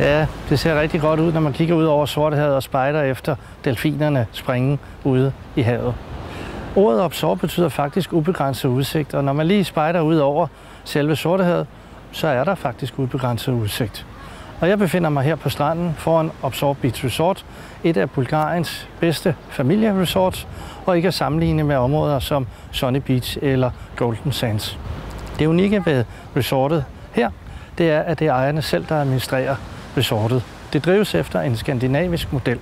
Ja, det ser rigtig godt ud, når man kigger ud over Sortehavet og spejder efter delfinerne springe ude i havet. Ordet absorb betyder faktisk ubegrænset udsigt, og når man lige spejder ud over selve Sortehavet, så er der faktisk ubegrænset udsigt. Og jeg befinder mig her på stranden foran Absorb Beach Resort, et af Bulgariens bedste familieresorts, og ikke at sammenligne med områder som Sunny Beach eller Golden Sands. Det unikke ved resortet her, det er, at det er ejerne selv, der administrerer resortet. Det drives efter en skandinavisk model.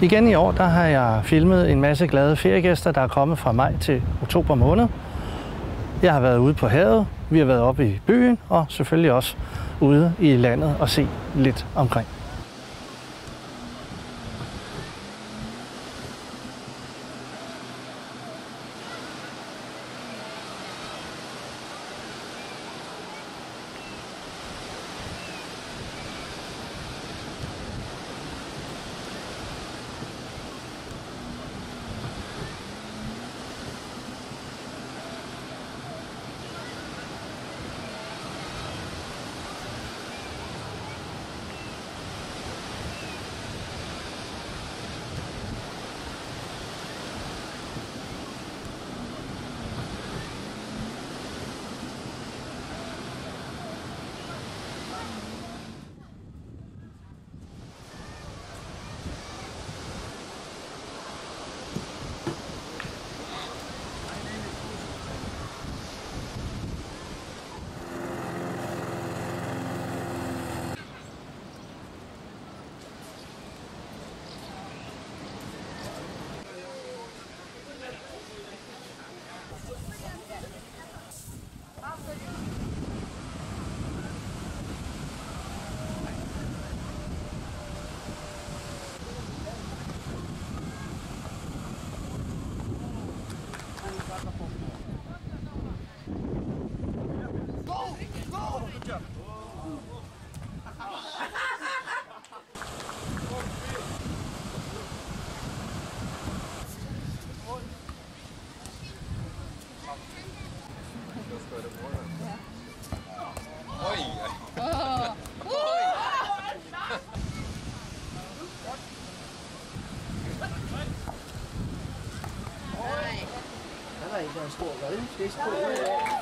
Igen i år, der har jeg filmet en masse glade feriegæster, der er kommet fra maj til oktober måned. Jeg har været ude på havet, vi har været oppe i byen, og selvfølgelig også ude i landet og se lidt omkring. 我们学习口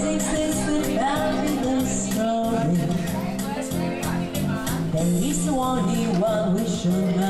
days exist the only one we should know.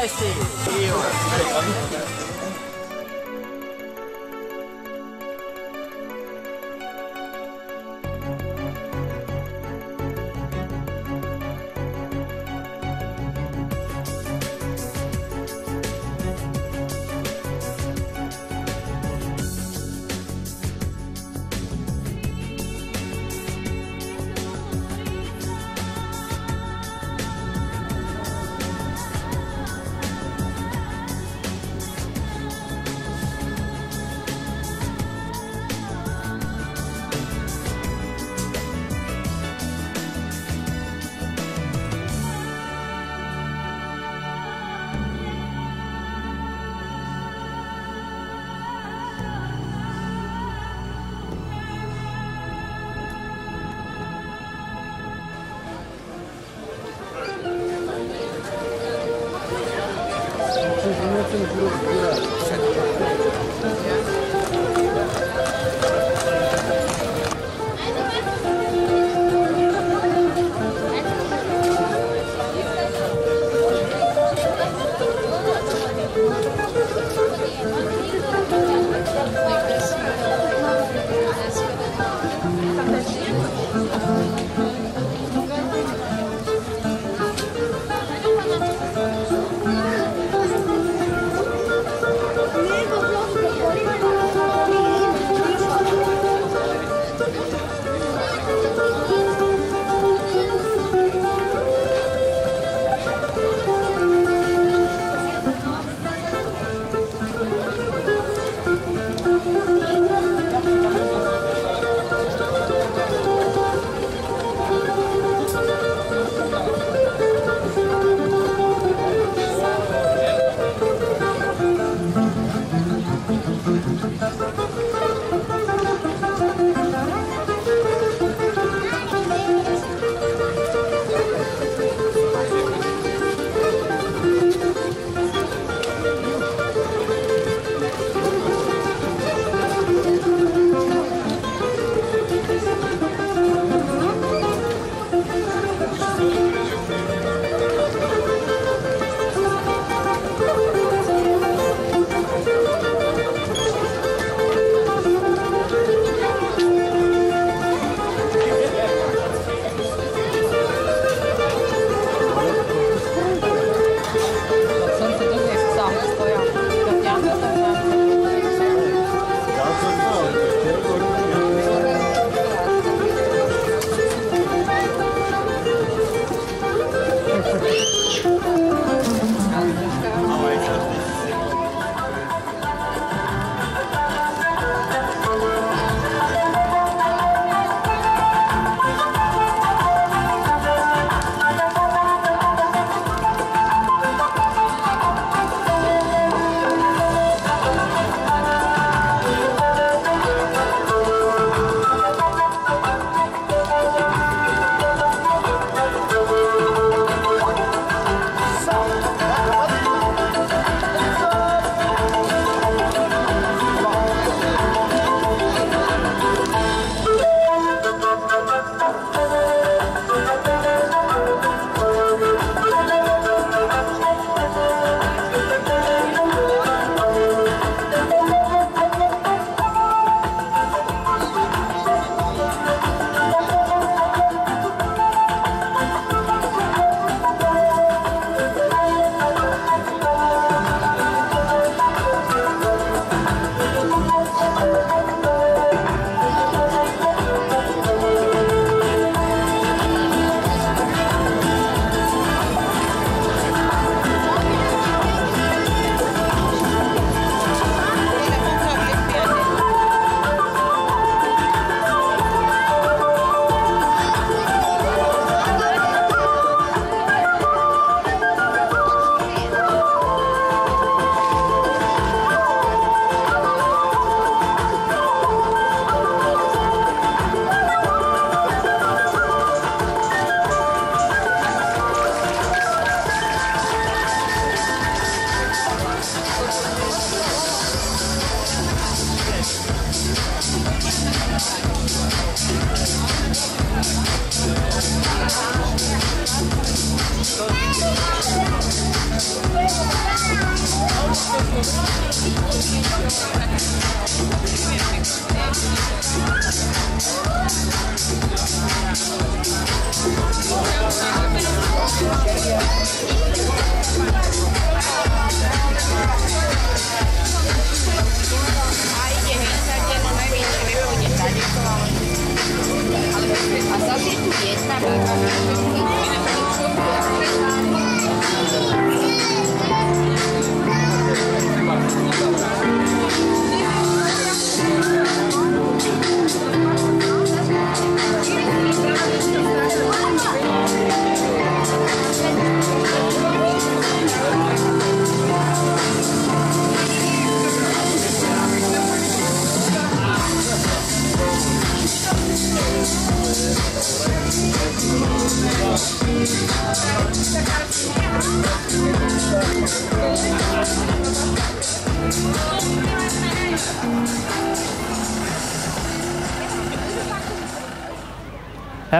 返していいよ。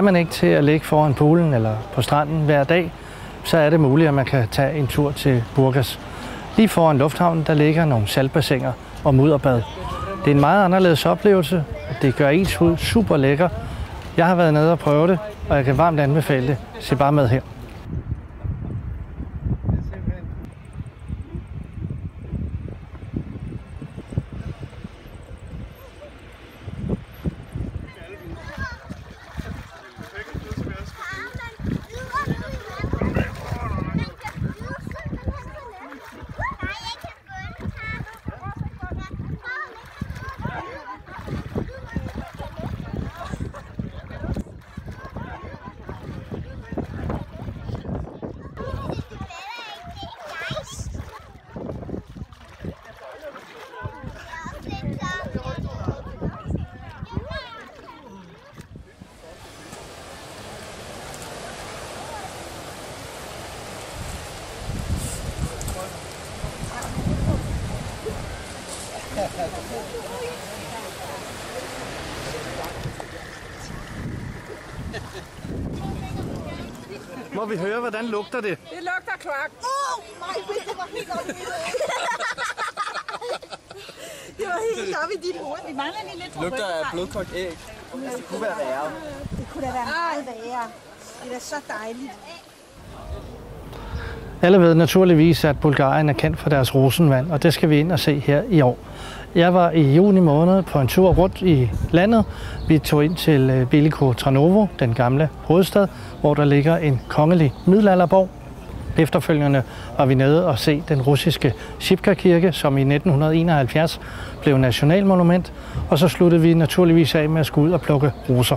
Er man ikke til at ligge foran poolen eller på stranden hver dag, så er det muligt, at man kan tage en tur til Burgas. Lige foran lufthavnen, der ligger nogle saltbassiner og mudderbad. Det er en meget anderledes oplevelse, og det gør ens hud super lækker. Jeg har været nede og prøve det, og jeg kan varmt anbefale det. Se bare med her. Vi høre, hvordan lugter det? Det lugter kloak. Åh, nej, det var helt oppe i dit Det var helt oppe i dit hoved. Vi mangler lige lidt Lugter af blødkogt æg. Det kunne være værre. Det kunne da være meget værre. Det er så dejligt. Alle ved naturligvis, at Bulgarien er kendt for deres rosenvand, og det skal vi ind og se her i år. Jeg var i juni måned på en tur rundt i landet. Vi tog ind til øh, Bilico Tranovo, den gamle hovedstad, hvor der ligger en kongelig middelalderborg. Efterfølgende var vi nede og se den russiske Shipka-kirke, som i 1971 blev nationalmonument, og så sluttede vi naturligvis af med at skulle ud og plukke roser.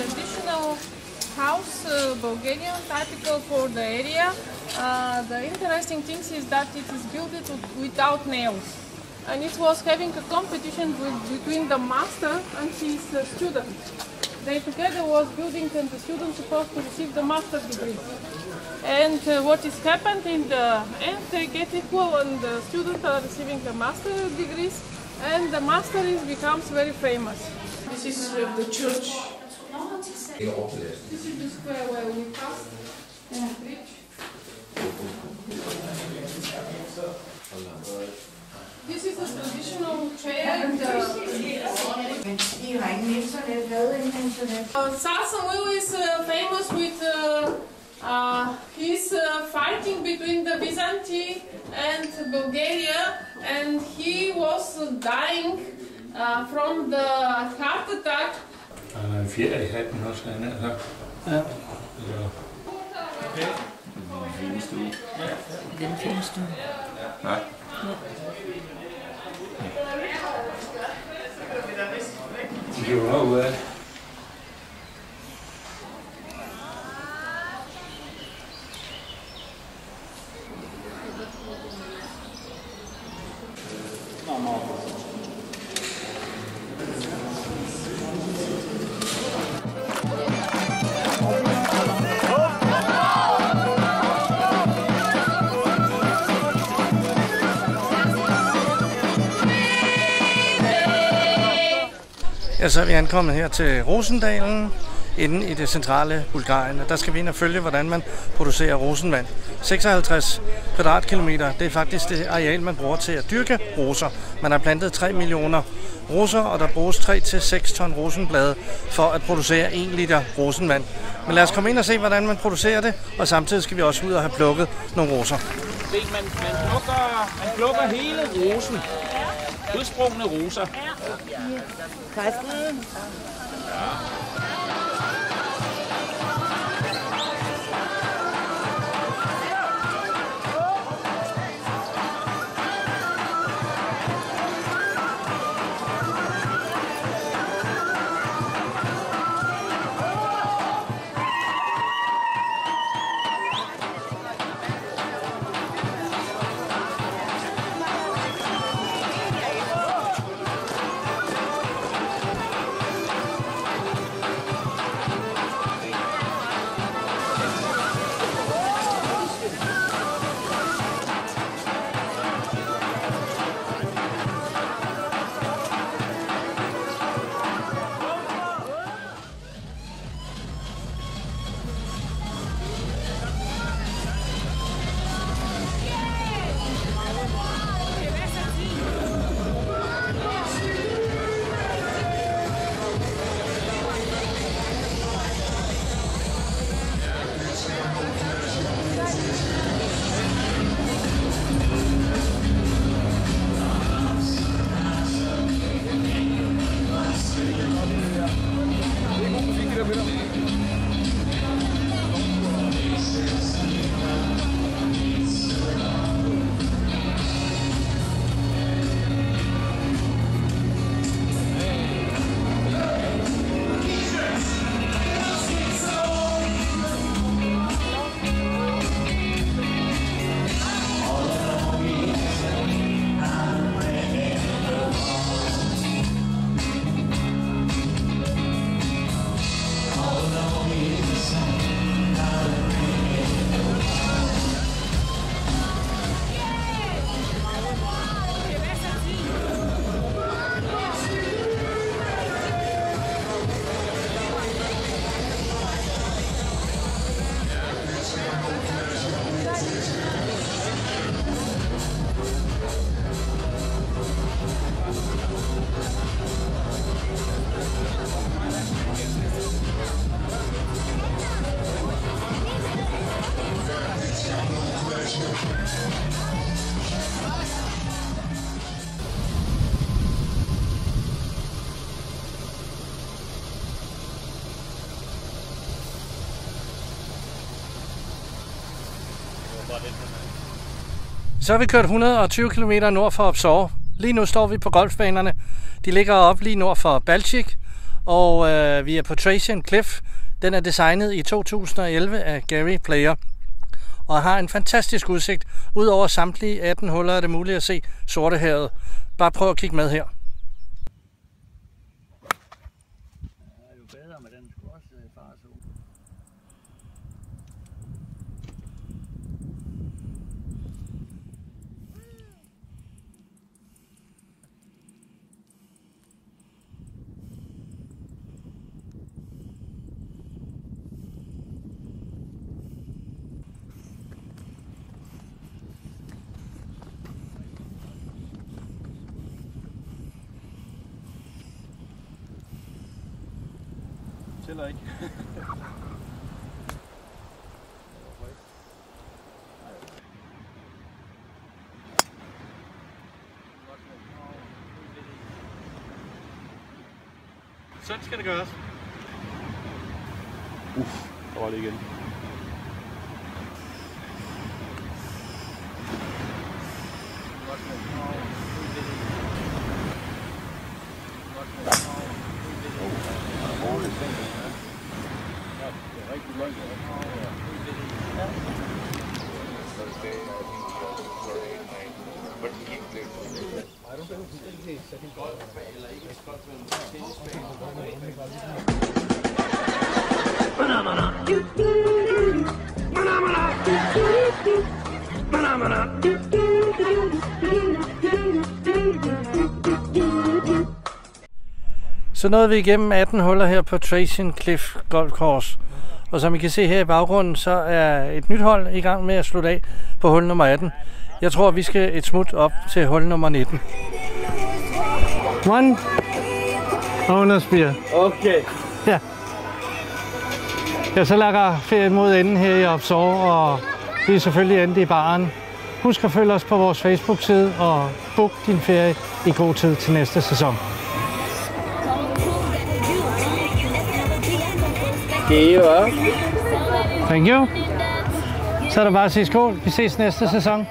traditional house, uh, Bulgarian typical for the area. Uh, the interesting thing is that it is built without nails. And it was having a competition with, between the master and his uh, student. They together was building and the student supposed to receive the master degree. And uh, what is happened in the end, they get equal and the students are receiving the master degrees and the master is becomes very famous. This is uh, the church. This is the square where we passed and bridge. This is a traditional chair the. Uh, Sarsamu is uh, famous with uh, uh, his uh, fighting between the Byzantine and Bulgaria, and he was dying uh, from the heart attack. Han har en fjer i hatten også, han er så. Ja. Nej. Det er jo noget ud af det. Ja, så er vi ankommet her til Rosendalen, inde i det centrale Bulgarien. Og der skal vi ind og følge, hvordan man producerer rosenvand. 56 kvadratkilometer, det er faktisk det areal, man bruger til at dyrke roser. Man har plantet 3 millioner roser, og der bruges 3-6 ton rosenblade for at producere 1 liter rosenvand. Men lad os komme ind og se, hvordan man producerer det, og samtidig skal vi også ud og have plukket nogle roser. Man, man, plukker, man plukker hele rosen. Udsprungne roser. Så har vi kørt 120 km nord for Opsov. Lige nu står vi på golfbanerne. De ligger op lige nord for Balchik, og øh, vi er på Tracian Cliff. Den er designet i 2011 af Gary Player og har en fantastisk udsigt. Udover samtlige 18 huller er det muligt at se Sortehavet. Bare prøv at kigge med her. Sådan skal det gøres. Der var det igen. Så nåede vi igennem 18 huller her på Tracian Cliff Golf Course. Og som I kan se her i baggrunden, så er et nyt hold i gang med at slutte af på hul nummer 18. Jeg tror, vi skal et smut op til hul nummer 19. One owner's beer. Okay. Ja. Jeg så lægger ferien mod enden her i Opsor, og vi er selvfølgelig endt i baren. Husk at følge os på vores Facebook-side og book din ferie i god tid til næste sæson. Det var. Thank you. Så er der bare at sige skål. Vi ses næste sæson.